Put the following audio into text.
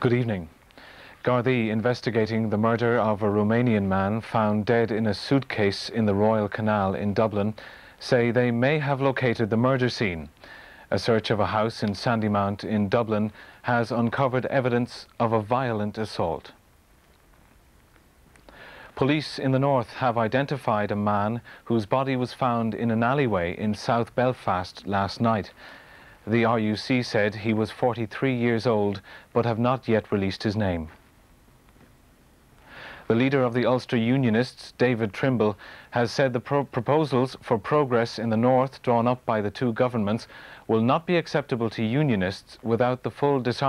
Good evening. Gardaí investigating the murder of a Romanian man found dead in a suitcase in the Royal Canal in Dublin say they may have located the murder scene. A search of a house in Sandymount in Dublin has uncovered evidence of a violent assault. Police in the north have identified a man whose body was found in an alleyway in South Belfast last night. The RUC said he was 43 years old but have not yet released his name. The leader of the Ulster Unionists, David Trimble, has said the pro proposals for progress in the north drawn up by the two governments will not be acceptable to Unionists without the full disarmament